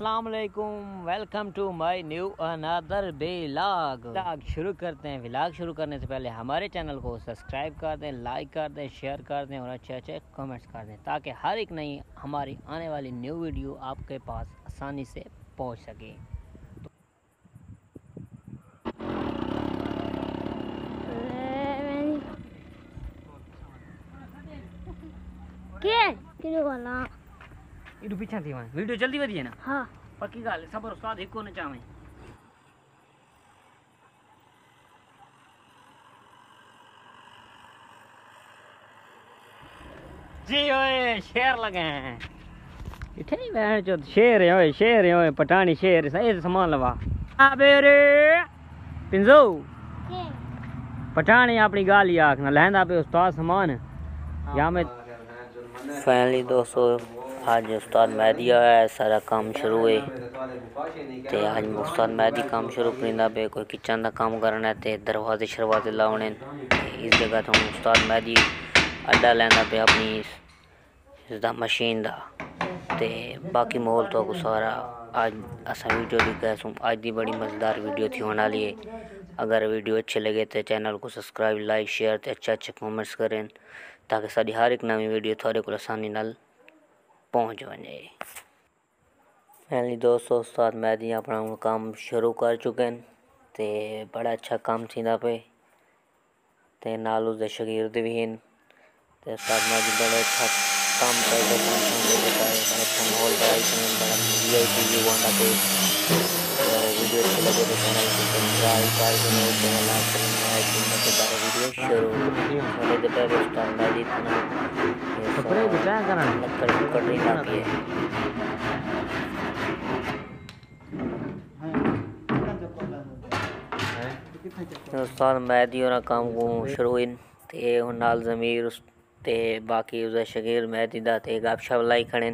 अस्सलाम वालेकुम welcome to my new another vlog vlog शुरू करते हैं। व्लॉग शुरू करने से पहले हमारे चैनल को सब्सक्राइब कर दें लाइक कर दें शेयर कर दें और अच्छे अच्छे कमेंट्स कर दें, ताकि हर एक नई हमारी आने वाली न्यू वीडियो आपके पास आसानी से पहुँच सके। के इडू पीछा थी वहाँ वीडियो जल्दी वधी है ना? हाँ। पक्की गाल सबर उस्ताद हिको न चावें। जी ओए शेर लगे हैं। इथे ही बैठ जो शेर है ओए शेर है ओए पठानी शेर सही सामान लवा। आ बेरे। पिंजो। के? पठानी अपनी गाल ही आखना लहंदा पे उस्ताद सामान। या में फाइनली दोस्तों आज उस्ताद मेहदी आया है, सारा काम शुरू है ते आज उस्ताद मेहदी काम शुरू करिंदा पे कोई किचन दा काम करना है, ते दरवाजे शरवाजे लाने इस जगह तो उस्ताद मेहदी अड्डा लैंदा पे अपनी, इसदा मशीन दा। ते बाकी माहौल तो को सारा, आज असा वीडियो दिखा सुन आज दी बड़ी मज़ेदार वीडियो थी होने वाली है अगर वीडियो अच्छे लगे तो चैनल को सब्सक्राइब, लाइक, शेयर अच्छे अच्छे कमेंट्स करें ताकि साडी हर एक नवी वीडियो थोड़े को आसानी नाल पहुँच वने फैमिली, दोस्तों, उस्ताद, मैदी अपना हूँ काम शुरू कर चुके हैं। तो बड़ा अच्छा काम थींदा पे। तो नाल उसके शागिर्द भी हैं। ते उस्ताद मैदी बड़ा अच्छा काम करते बड़ा अच्छा माहौल बड़ा अच्छा बड़ा वीआईपी पे। वीडियो अच्छी लगे तो चैनल को सब्सक्राइब कर देना और चैनल वीडियो शुरू होने है इतना कपड़े करना है मैं दी होना काम को शुरू इन ते हुन नाल ज़मीर ते बाकी उस शकीर मैदी दा ते गपशप लाई खड़े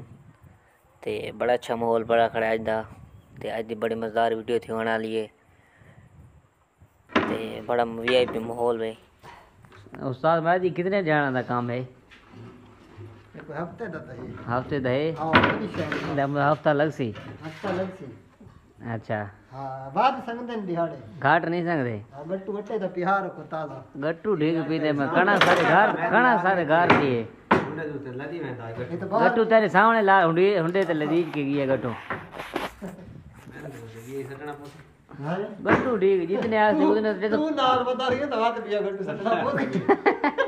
ते बड़ा अच्छा माहौल बड़ा खड़ा अज ਤੇ ਅੱਜ ਦੀ ਬੜੀ ਮਜ਼ੇਦਾਰ ਵੀਡੀਓ ਥੀ ਹੋਣ ਵਾਲੀ ਹੈ ਤੇ ਬੜਾ ਵੀਆਈਪੀ ਮਾਹੌਲ ਹੈ ਉਸਤਾਦ ਮੈਦੀ ਕਿਤਨੇ ਜਾਣਾ ਦਾ ਕੰਮ ਹੈ ਇੱਕ ਹਫਤੇ ਦਾ ਤਾਂ ਇਹ ਹਫਤੇ ਦਾ ਹੈ ਹਾਂ ਉਹਦੀ ਸ਼ਾਇਦ ਹਫਤਾ ਲੱਗ ਸੀ ਹਫਤਾ ਲੱਗ ਸੀ ਅੱਛਾ ਹਾਂ ਬਾਅਦ ਸੰਗਦੇ ਨੇ ਦਿਹਾੜੇ ਘਾਟ ਨਹੀਂ ਸਕਦੇ ਹਾਂ ਗੱਟੂ ਗੱਟੇ ਦਾ ਪਿਹਾਰ ਕੋ ਤਾਜ਼ਾ गट्टू ढीक पीते में कणा सारे घर कणा सारे घर दिए ਇਹ ਤਾਂ ਬਾਹਰ गट्टू तेरे सामने ला हुंडे हुंडे ते लदीज के गया गट्टू ये सटना पोत हाँ गट्टू ठीक जितने आज उतने देखो तू नाल बता रही है दवा ते पिया गट्टू सटना पोत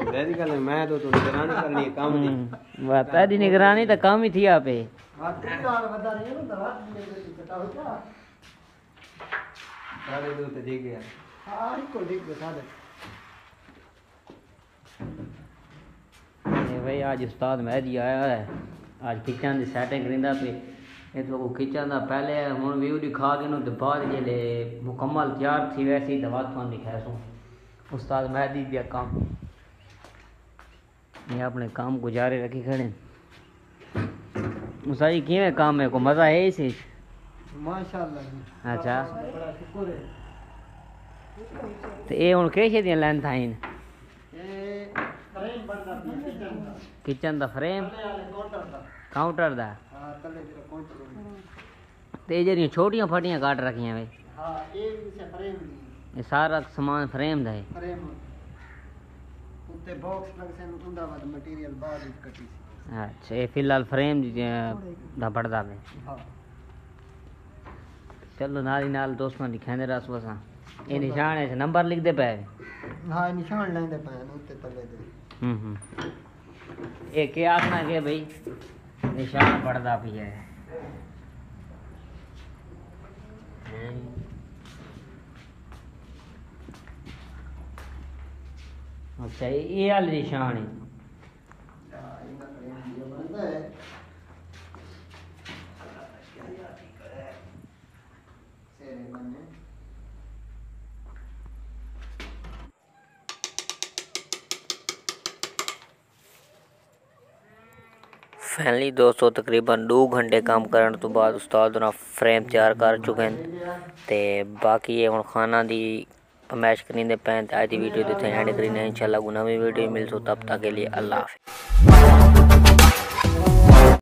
मेरी गल मैं तो तो निगरानी करनी काम नहीं बात है दी निगरानी तो काम ही थी आपे बात तू नाल बता रही है दवा ते सटा हो क्या सारे तो ते देख गया हाँ को देख बता दे भाई आज उस्ताद मैं आया है आज किचन की सैटिंग करिंदा पे એ તો ખીચાના पहले हूँ व्यू दिखा दिन તો બાદ જે મુકમ્મल तैयार थी वैसे ही दवा थान दिखाया सो उसताद मैं दी दिया काम ये अपने काम गुजारे रखी खड़े उस्ताद जी काम है को मज़ा है इसे माशाल्लाह अच्छा तो ये हूँ कैसे दिन लैन था ਇਹ ਫਰੇਮ ਬਣਦਾ ਪਿਆ ਕਿਚਨ ਦਾ किचन दा फ्रेम ਥੱਲੇ ਵਾਲੇ ਕਾਊਂਟਰ ਦਾ काउंटर दा ਹਾਂ ਥੱਲੇ ਜਿਹੜਾ ਕਾਊਂਟਰ ਹੁੰਦਾ ते जेड़ियां छोटियां फटियां काट रखियां वे ਹਾਂ ਇਹ ਵੀ ਸੇ ਫਰੇਮ ਦੀ ये सारा सामान फ्रेम दा है ਫਰੇਮ ਉੱਤੇ ਬਾਕਸ ਲੱਗ ਸੇ ਹੁੰਦਾ ਵਾ ਮਟੀਰੀਅਲ ਬਾਅਦ ਵਿੱਚ ਕੱਟੀ ਸੀ अच्छा ये फिलहाल फ्रेम दा पड़दा पे ਹਾਂ चलो नाल ही नाल दोस्तों दिखाने रस बसा ये निशान है नंबर लिख दे पे ਹਾਂ ਇਹ ਨਿਸ਼ਾਨ ਲੈਂਦੇ ਪਏ ਨੇ ਉੱਤੇ ਥੱਲੇ ਦੇ हम्म हम्म ये क्या आखना के भाई निशान पड़दा भी है अच्छा ये ये वाली निशान है ਹਾਂ। फाइनली दोस्तों, तकरीबन दो घंटे काम करने तो बाद उस्ताद होना फ्रेम तैयार कर चुके हैं। तो बाकी ये हूँ खाना दी मैच करनी दे पैन अज की वीडियो इतने एंड करी इंशाल्लाह नवी वीडियो मिलसो, तब तक के लिए अल्लाह हाफि